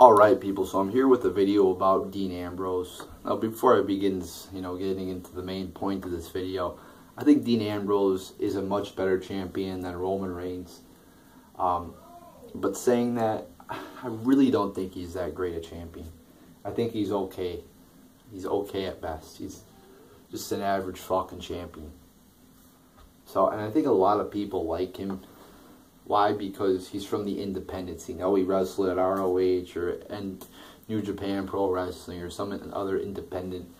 Alright people, so I'm here with a video about Dean Ambrose. Now before I begin, you know, getting into the main point of this video, I think Dean Ambrose is a much better champion than Roman Reigns. Um, but saying that, I really don't think he's that great a champion. I think he's okay. He's okay at best. He's just an average fucking champion. So, and I think a lot of people like him why? Because he's from the independent scene. Oh, he wrestled at ROH or and New Japan Pro Wrestling or some other independent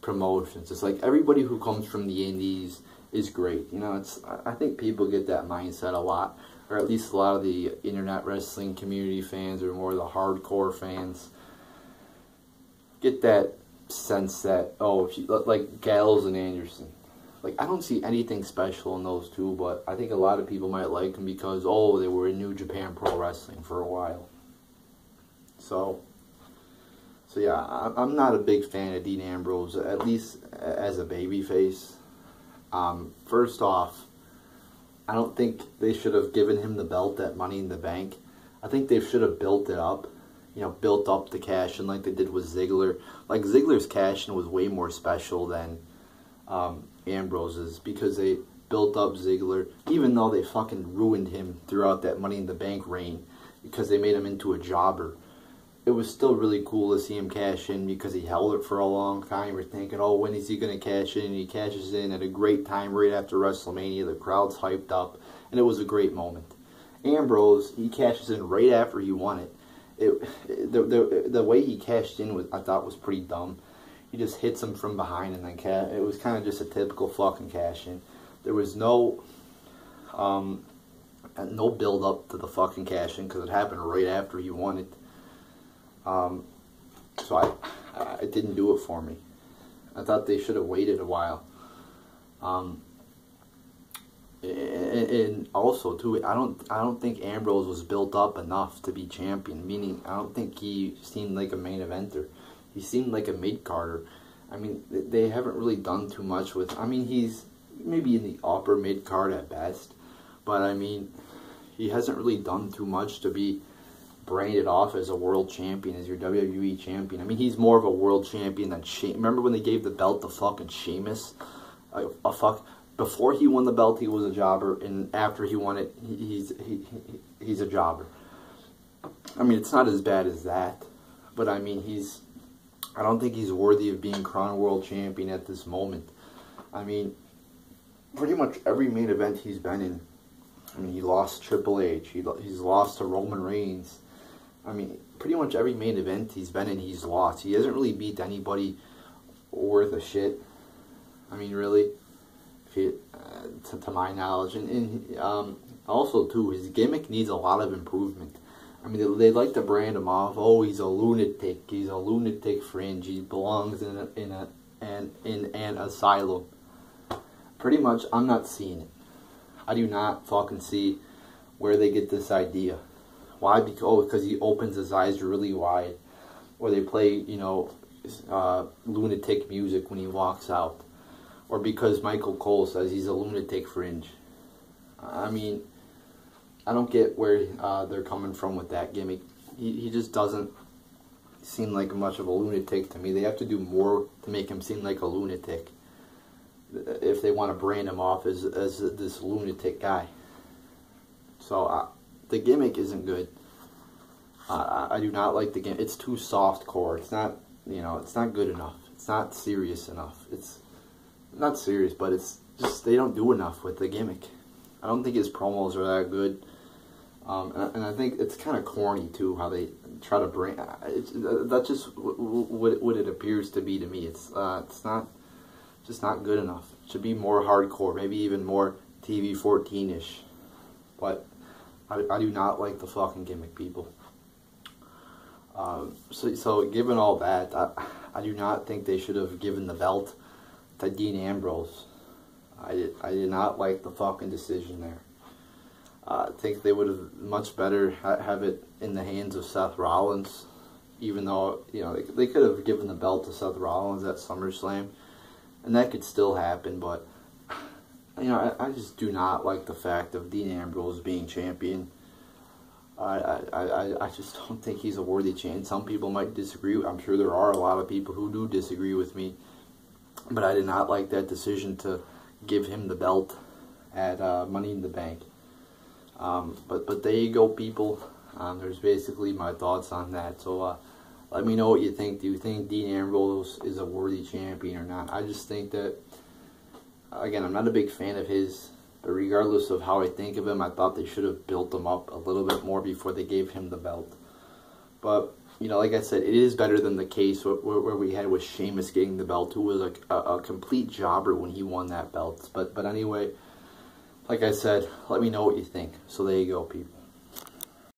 promotions. It's like everybody who comes from the indies is great. You know, it's I think people get that mindset a lot, or at least a lot of the internet wrestling community fans or more of the hardcore fans get that sense that oh, like Gallows and Anderson like I don't see anything special in those two, but I think a lot of people might like them because oh they were in New Japan Pro Wrestling for a while. So, so yeah, I'm not a big fan of Dean Ambrose, at least as a babyface. Um, first off, I don't think they should have given him the belt at Money in the Bank. I think they should have built it up, you know, built up the cash in like they did with Ziggler. Like Ziggler's cash in was way more special than um, Ambrose's because they built up Ziggler, even though they fucking ruined him throughout that Money in the Bank reign because they made him into a jobber. It was still really cool to see him cash in because he held it for a long time. We're thinking, oh, when is he going to cash in? And he cashes in at a great time right after WrestleMania. The crowd's hyped up, and it was a great moment. Ambrose, he cashes in right after he won it. It, the, the, the way he cashed in was I thought was pretty dumb he just hits him from behind and then ca- it was kind of just a typical fucking cash in. There was no um, no build up to the fucking cash in because it happened right after he won it. Um, so I, I it didn't do it for me. I thought they should have waited a while. Um, and also too, I don't I don't think Ambrose was built up enough to be champion. Meaning, I don't think he seemed like a main eventer he seemed like a mid carder. I mean, they haven't really done too much with. I mean, he's maybe in the upper mid card at best, but I mean, he hasn't really done too much to be branded off as a world champion, as your WWE champion. I mean, he's more of a world champion than She. Remember when they gave the belt to fucking Sheamus? A, a fuck. Before he won the belt, he was a jobber, and after he won it, he's he, he, he's a jobber. I mean, it's not as bad as that, but I mean, he's I don't think he's worthy of being crowned world champion at this moment. I mean, pretty much every main event he's been in. I mean, he lost Triple H. He, he's lost to Roman Reigns. I mean, pretty much every main event he's been in, he's lost. He hasn't really beat anybody worth a shit. I mean, really, uh, to, to, my knowledge. And, and um, also, too, his gimmick needs a lot of improvement. I mean, they, like to brand him off. Oh, he's a lunatic. He's a lunatic fringe. He belongs in a, in a an in an asylum. Pretty much, I'm not seeing it. I do not fucking see where they get this idea. Why? Because oh, because he opens his eyes really wide, or they play you know uh, lunatic music when he walks out, or because Michael Cole says he's a lunatic fringe. I mean, I don't get where uh, they're coming from with that gimmick. He, he just doesn't seem like much of a lunatic to me. They have to do more to make him seem like a lunatic if they want to brand him off as, as this lunatic guy. So uh, the gimmick isn't good. Uh, I do not like the gimmick. It's too soft core. It's not, you know, it's not good enough. It's not serious enough. It's not serious, but it's just they don't do enough with the gimmick. I don't think his promos are that good. Um, and, and, I think it's kind of corny too how they try to bring. It's, that's just what what it appears to be to me. It's uh, it's not just not good enough. It should be more hardcore, maybe even more TV 14 ish. But I, I do not like the fucking gimmick, people. Um, so, so given all that, I, I do not think they should have given the belt to Dean Ambrose. I did, I did not like the fucking decision there. I think they would have much better ha have it in the hands of Seth Rollins, even though you know they, they could have given the belt to Seth Rollins at SummerSlam, and that could still happen. But you know, I, I just do not like the fact of Dean Ambrose being champion. I, I, I just don't think he's a worthy champion. Some people might disagree. I'm sure there are a lot of people who do disagree with me. But I did not like that decision to give him the belt at uh, Money in the Bank. Um, but but there you go, people. Um, there's basically my thoughts on that. So uh, let me know what you think. Do you think Dean Ambrose is a worthy champion or not? I just think that, again, I'm not a big fan of his. But regardless of how I think of him, I thought they should have built him up a little bit more before they gave him the belt. But, you know, like I said, it is better than the case where, where we had with Sheamus getting the belt, who was a, a, a complete jobber when he won that belt. But, but anyway, like I said, let me know what you think. So there you go, people.